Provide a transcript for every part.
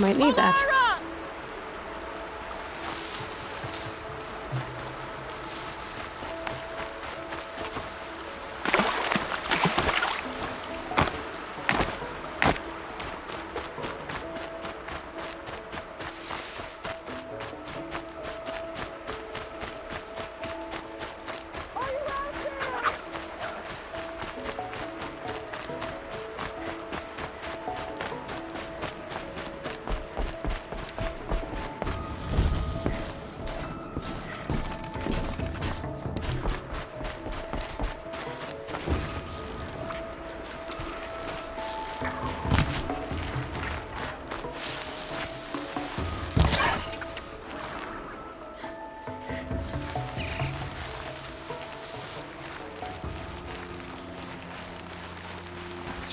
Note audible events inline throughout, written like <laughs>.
Might need that.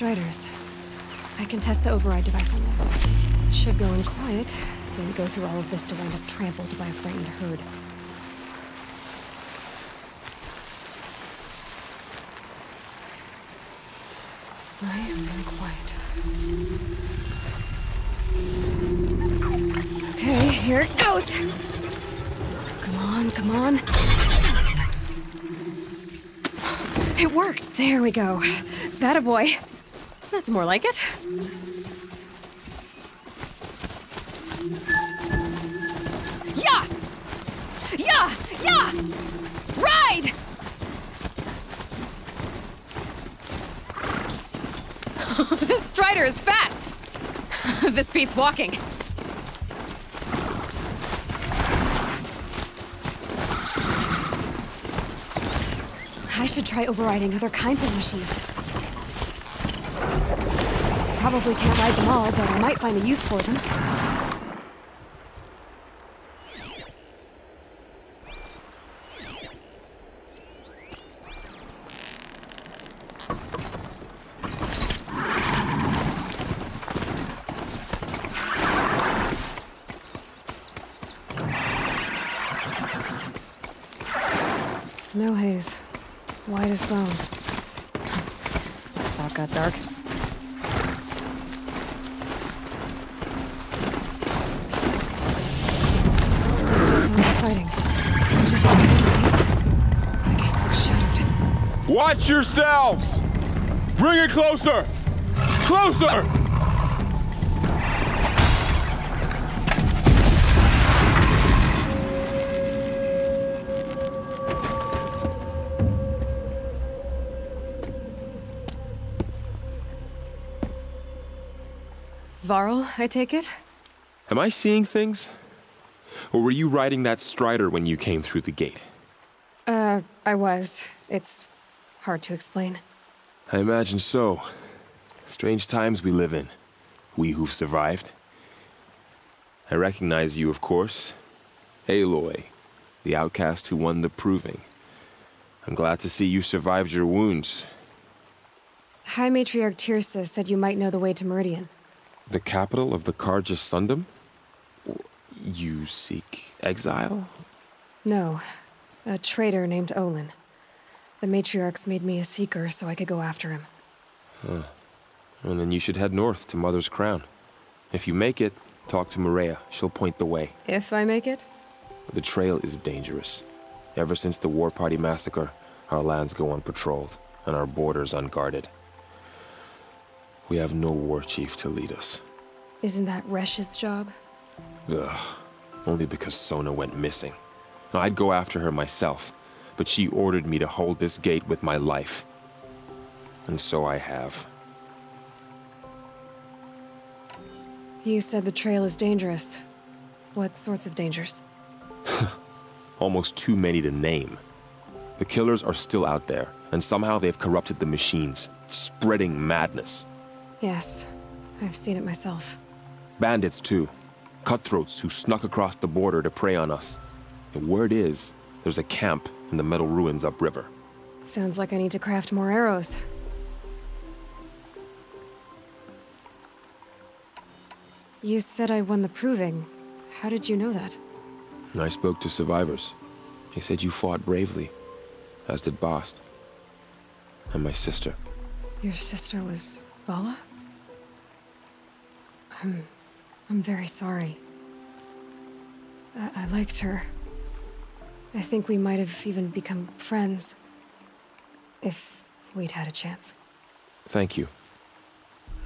Striders. I can test the override device on them. Should go in quiet. Didn't go through all of this to wind up trampled by a frightened herd. Nice and quiet. Okay, here it goes! Come on, come on. It worked! There we go. A boy. That's more like it. Yeah! Yeah! Yeah! Ride! <laughs> this strider is fast! <laughs> this beats walking. I should try overriding other kinds of machines. I probably can't ride them all, but I might find a use for them. Watch yourselves! Bring it closer! Closer! Varl, I take it? Am I seeing things? Or were you riding that strider when you came through the gate? Uh, I was. It's hard to explain. I imagine so. Strange times we live in. We who've survived. I recognize you, of course. Aloy, the outcast who won the proving. I'm glad to see you survived your wounds. High Matriarch Teersa said you might know the way to Meridian. The capital of the Carja Sundom? You seek exile? No, a traitor named Olin. The Matriarchs made me a seeker so I could go after him. And then you should head north to Mother's Crown. If you make it, talk to Maria. She'll point the way. If I make it? The trail is dangerous. Ever since the War Party massacre, our lands go unpatrolled, and our borders unguarded. We have no war chief to lead us. Isn't that Resh's job? Ugh. Only because Sona went missing. I'd go after her myself, but she ordered me to hold this gate with my life. And so I have. You said the trail is dangerous. What sorts of dangers? <laughs> Almost too many to name. The killers are still out there, and somehow they've corrupted the machines, spreading madness. Yes, I've seen it myself. Bandits, too. Cutthroats who snuck across the border to prey on us. And word is, there's a camp in the metal ruins upriver. Sounds like I need to craft more arrows. You said I won the proving. How did you know that? I spoke to survivors. They said you fought bravely, as did Bast. And my sister. Your sister was Vala? I'm I'm very sorry. I, I liked her. I think we might have even become friends. If we'd had a chance. Thank you.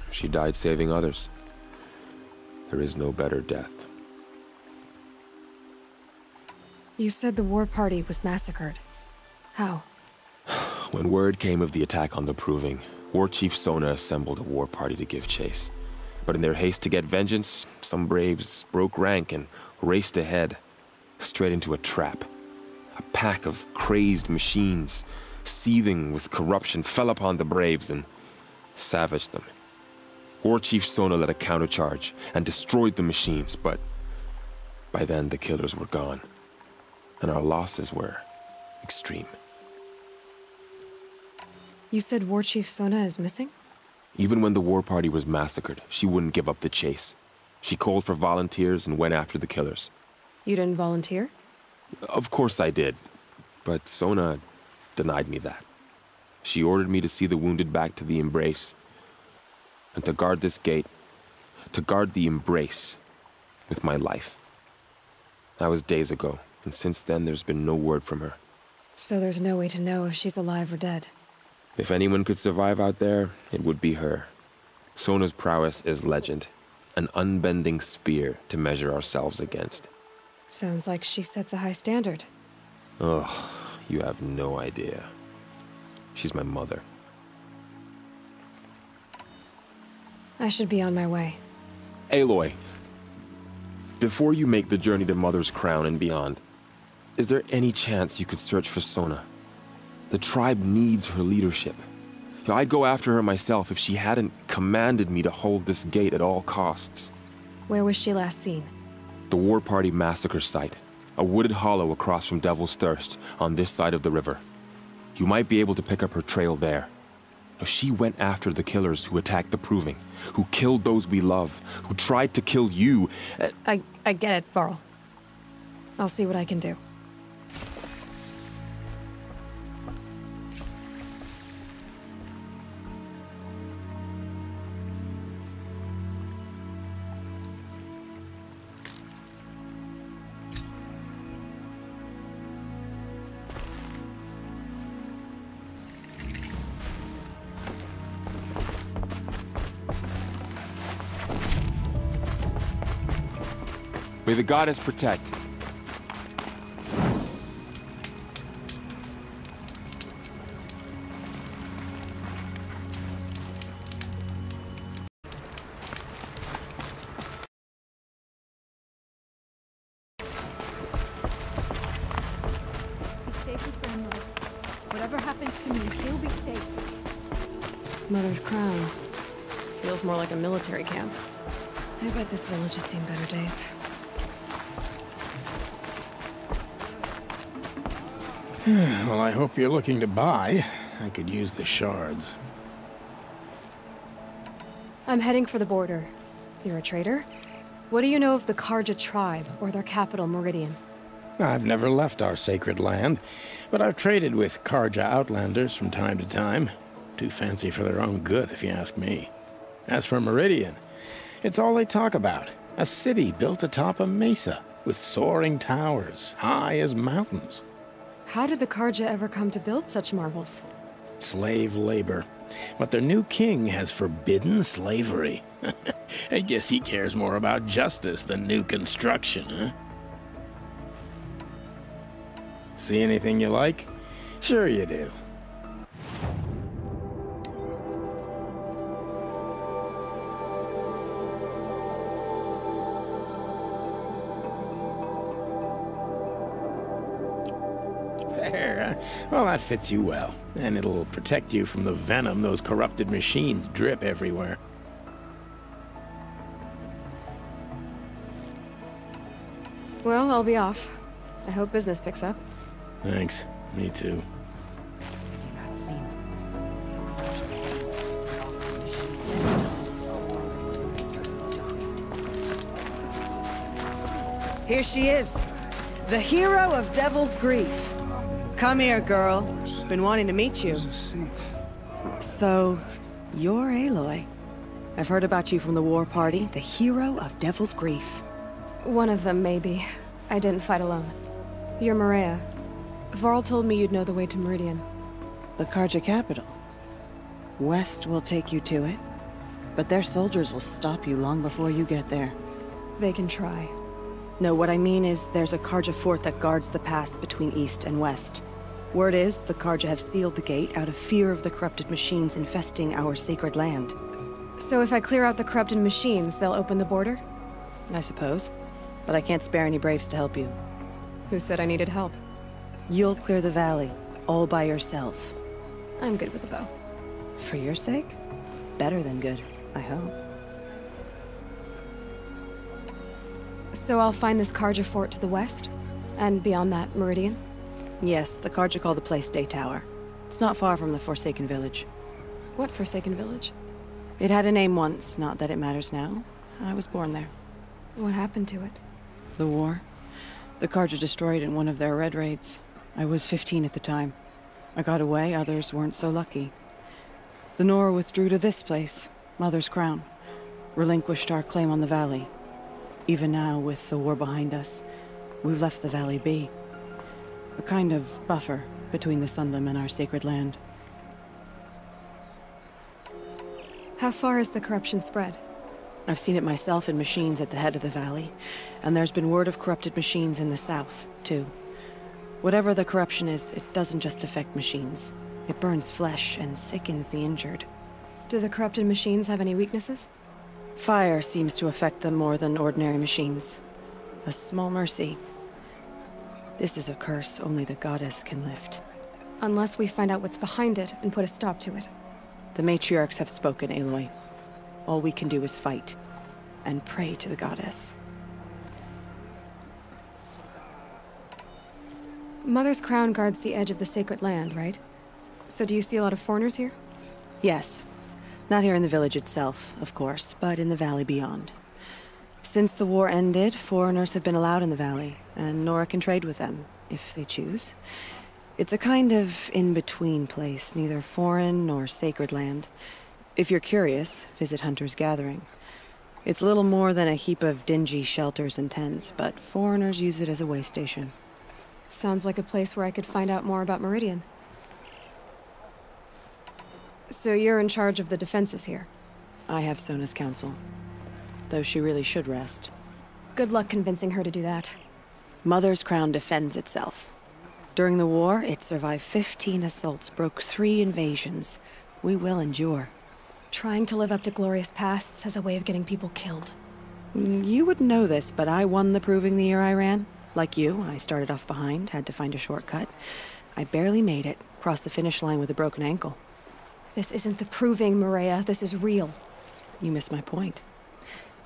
She died saving others. There is no better death. You said the war party was massacred. How? <sighs> When word came of the attack on the Proving, War Chief Sona assembled a war party to give chase. But in their haste to get vengeance, some braves broke rank and raced ahead, straight into a trap. A pack of crazed machines, seething with corruption, fell upon the braves and savaged them. War Chief Sona led a countercharge and destroyed the machines, but by then the killers were gone, and our losses were extreme. You said War Chief Sona is missing? Even when the war party was massacred, she wouldn't give up the chase. She called for volunteers and went after the killers. You didn't volunteer? Of course I did, but Sona denied me that. She ordered me to see the wounded back to the embrace, and to guard this gate, to guard the embrace with my life. That was days ago, and since then there's been no word from her. So there's no way to know if she's alive or dead. If anyone could survive out there, it would be her. Sona's prowess is legend, an unbending spear to measure ourselves against. Sounds like she sets a high standard. Oh, you have no idea. She's my mother. I should be on my way. Aloy, before you make the journey to Mother's Crown and beyond, is there any chance you could search for Sona? The tribe needs her leadership. I'd go after her myself if she hadn't commanded me to hold this gate at all costs. Where was she last seen? The War Party massacre site. A wooded hollow across from Devil's Thirst, on this side of the river. You might be able to pick up her trail there. Now, she went after the killers who attacked the Proving, who killed those we love, who tried to kill you. I, I get it, Varl. I'll see what I can do. May the goddess protect. Looking to buy. I could use the shards. I'm heading for the border. You're a trader? What do you know of the Carja tribe, or their capital, Meridian? I've never left our sacred land, but I've traded with Carja outlanders from time to time. Too fancy for their own good, if you ask me. As for Meridian, it's all they talk about. A city built atop a mesa, with soaring towers, high as mountains. How did the Carja ever come to build such marvels? Slave labor. But their new king has forbidden slavery. <laughs> I guess he cares more about justice than new construction, huh? See anything you like? Sure you do. Uh, fits you well. And it'll protect you from the venom those corrupted machines drip everywhere. Well, I'll be off. I hope business picks up. Thanks. Me too. Here she is, the hero of Devil's Grief. Come here, girl. Been wanting to meet you. So, you're Aloy. I've heard about you from the war party, the hero of Devil's Grief. One of them, maybe. I didn't fight alone. You're Maria. Varl told me you'd know the way to Meridian. The Carja capital. West will take you to it, but their soldiers will stop you long before you get there. They can try. No, what I mean is there's a Carja fort that guards the pass between east and west. Word is, the Carja have sealed the gate out of fear of the corrupted machines infesting our sacred land. So if I clear out the corrupted machines, they'll open the border? I suppose. But I can't spare any braves to help you. Who said I needed help? You'll clear the valley, all by yourself. I'm good with a bow. For your sake? Better than good, I hope. So I'll find this Carja fort to the west? And beyond that, Meridian? Yes, the Carja call the place Day Tower. It's not far from the Forsaken Village. What Forsaken Village? It had a name once, not that it matters now. I was born there. What happened to it? The war. The Carja destroyed in one of their red raids. I was 15 at the time. I got away, others weren't so lucky. The Nora withdrew to this place, Mother's Crown. Relinquished our claim on the valley. Even now, with the war behind us, we've left the valley be. A kind of buffer between the Sundom and our sacred land. How far has the corruption spread? I've seen it myself in machines at the head of the valley, and there's been word of corrupted machines in the south, too. Whatever the corruption is, it doesn't just affect machines. It burns flesh and sickens the injured. Do the corrupted machines have any weaknesses? Fire seems to affect them more than ordinary machines. A small mercy. This is a curse only the goddess can lift. Unless we find out what's behind it and put a stop to it. The matriarchs have spoken, Aloy. All we can do is fight. And pray to the goddess. Mother's crown guards the edge of the sacred land, right? So do you see a lot of foreigners here? Yes. Not here in the village itself, of course, but in the valley beyond. Since the war ended, foreigners have been allowed in the valley, and Nora can trade with them, if they choose. It's a kind of in-between place, neither foreign nor sacred land. If you're curious, visit Hunter's Gathering. It's little more than a heap of dingy shelters and tents, but foreigners use it as a way station. Sounds like a place where I could find out more about Meridian. So you're in charge of the defenses here? I have Sona's counsel. Though she really should rest. Good luck convincing her to do that. Mother's Crown defends itself. During the war, it survived 15 assaults, broke three invasions. We will endure. Trying to live up to glorious pasts has a way of getting people killed. Mm, You wouldn't know this, but I won the proving the year I ran. Like you, I started off behind, had to find a shortcut. I barely made it, crossed the finish line with a broken ankle. This isn't the proving, Maria. This is real. You missed my point.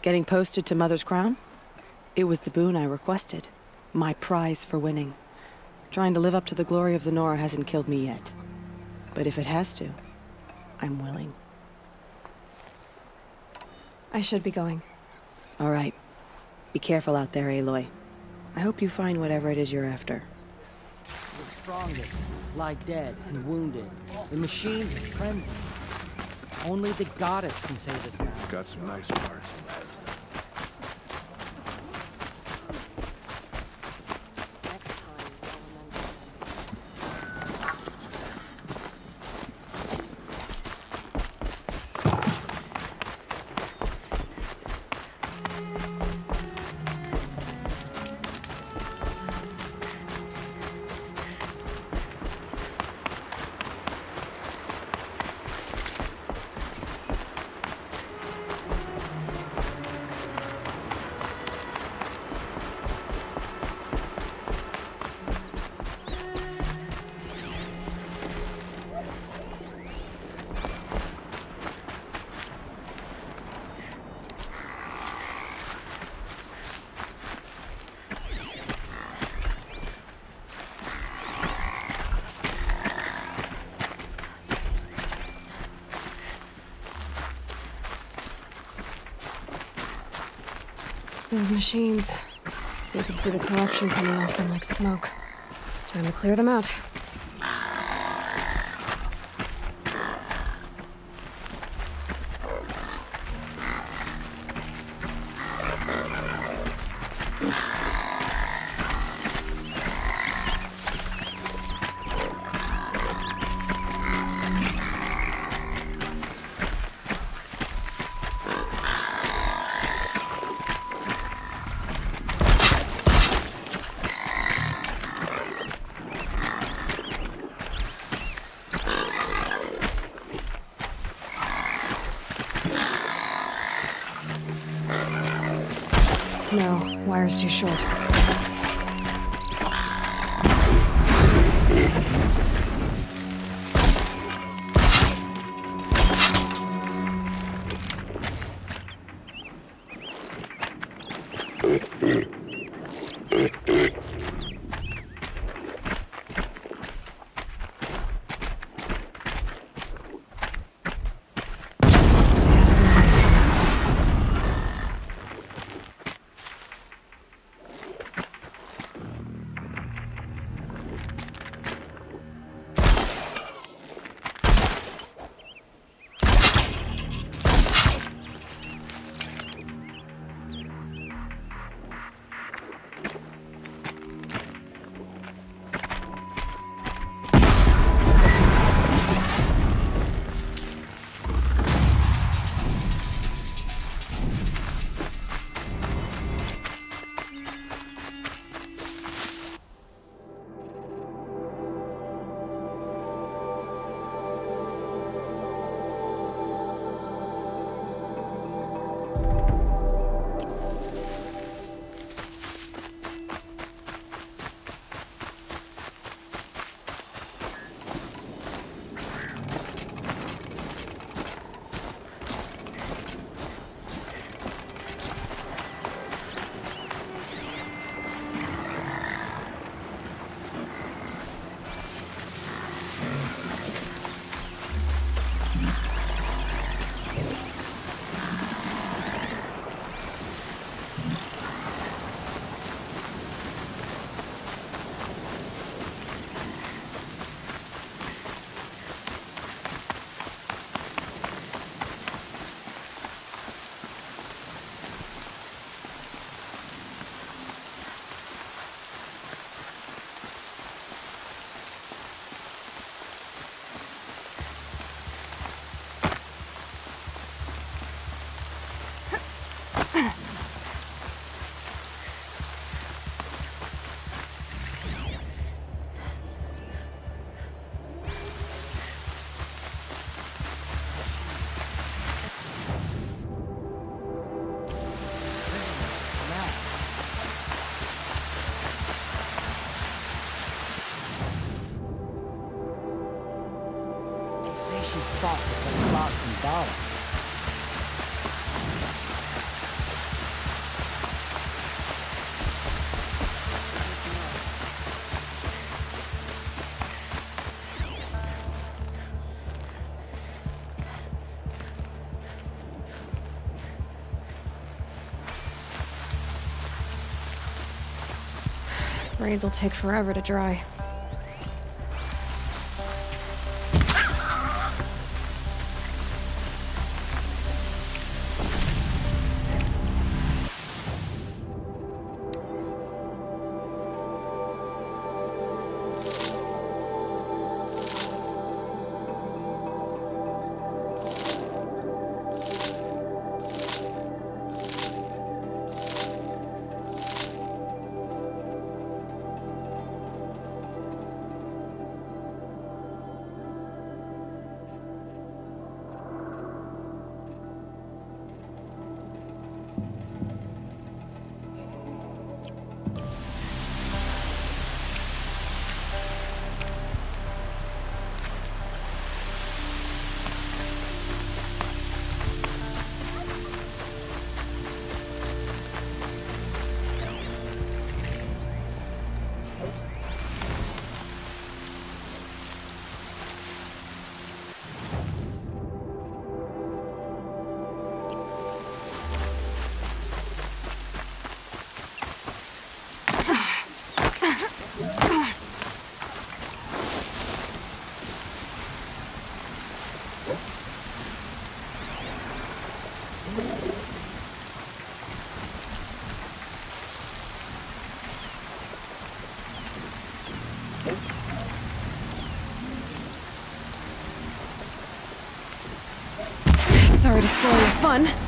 Getting posted to Mother's Crown? It was the boon I requested. My prize for winning. Trying to live up to the glory of the Nora hasn't killed me yet. But if it has to, I'm willing. I should be going. All right. Be careful out there, Aloy. I hope you find whatever it is you're after. The strongest lie dead and wounded. The machines are frenzied. Only the goddess can save us now. Got some nice parts. Those machines. You can see the corruption coming off them like smoke. Time to clear them out. No, wire's too short. Braids will take forever to dry. Sorry to spoil your fun.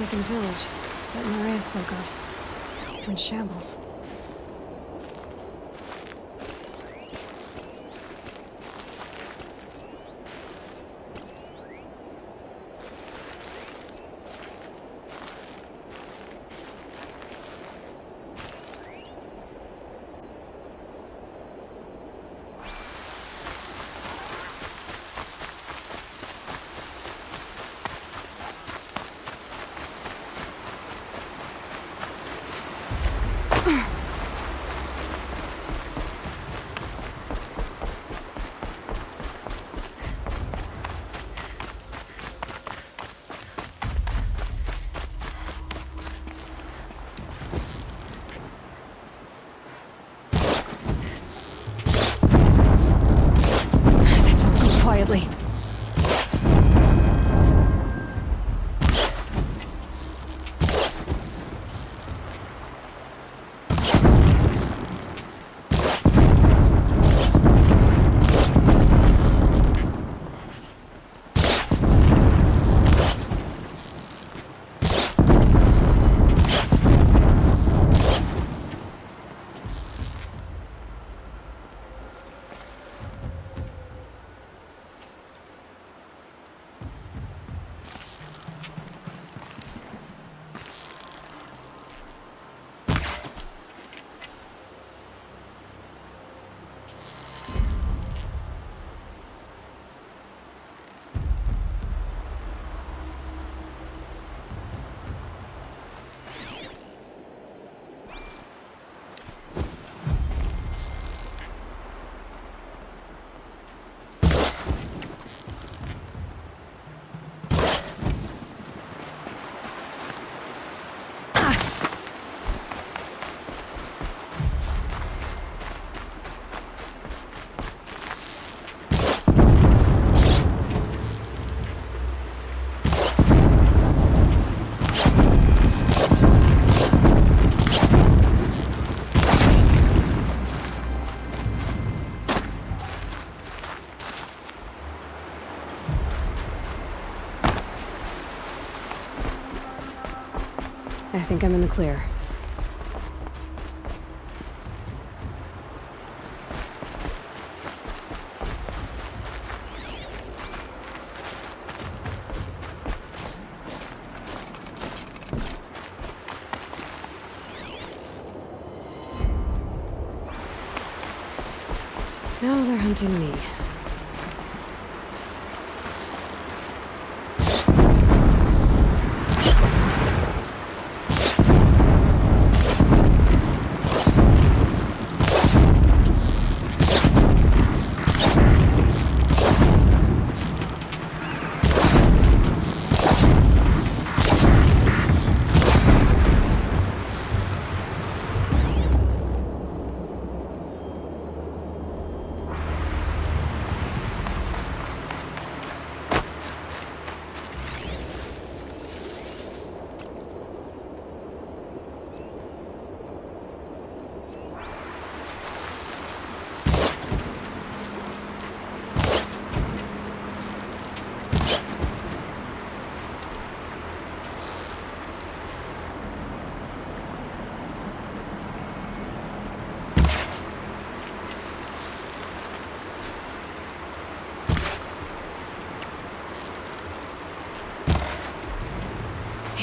Forsaken village that Maria spoke of. It's in shambles. Think I'm in the clear. Now they're hunting me.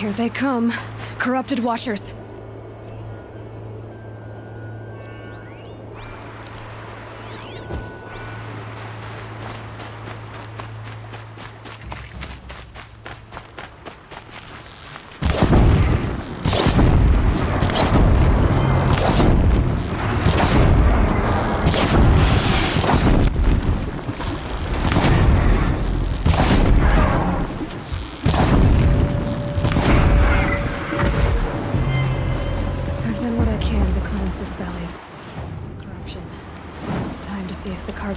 Here they come. Corrupted Watchers.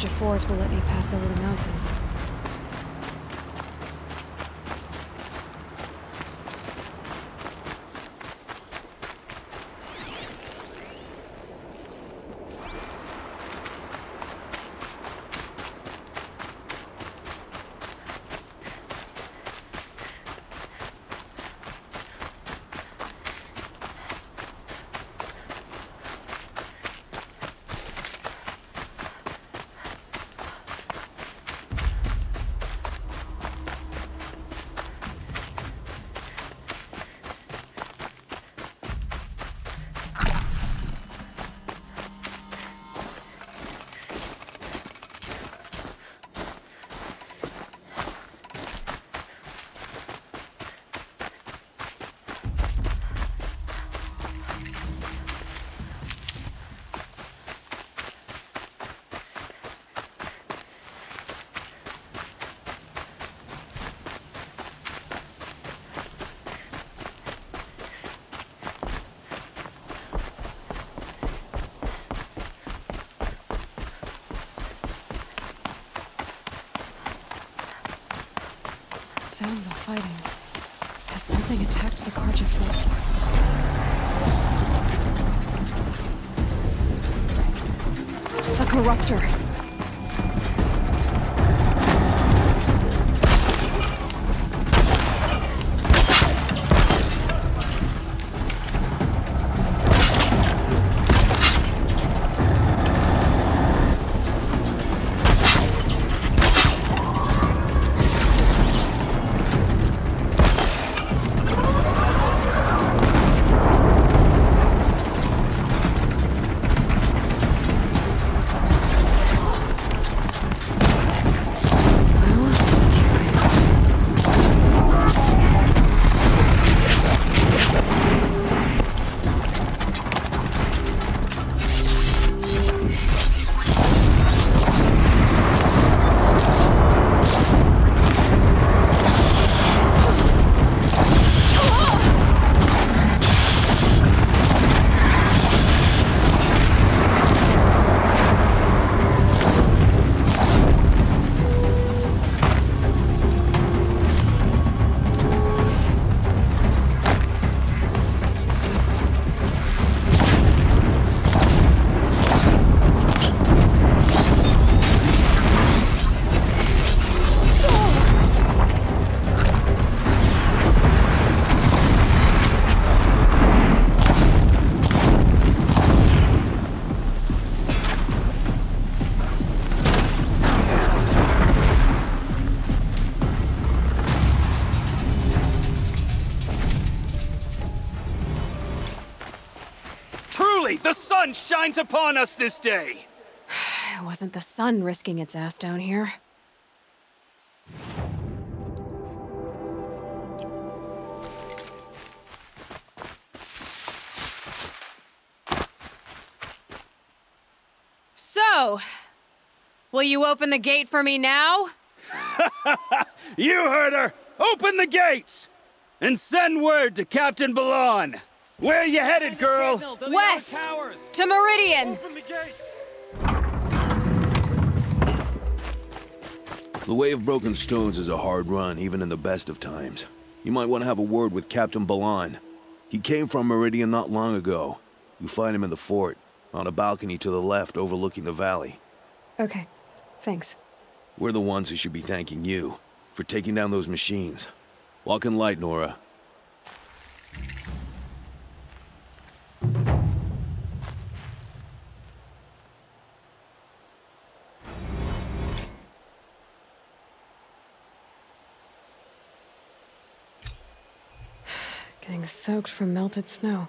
If the Fort will let me pass over the mountains. Sounds of fighting. Has something attacked the Carja fort? The Corruptor. Shines upon us this day! <sighs> It wasn't the sun risking its ass down here. So, will you open the gate for me now? <laughs> You heard her! Open the gates! And send word to Captain Balahn! Where are you headed, girl? West! To Meridian! The Way of Broken Stones is a hard run, even in the best of times. You might want to have a word with Captain Balahn. He came from Meridian not long ago. You find him in the fort, on a balcony to the left overlooking the valley. Okay, thanks. We're the ones who should be thanking you for taking down those machines. Walk in light, Nora. Soaked from melted snow.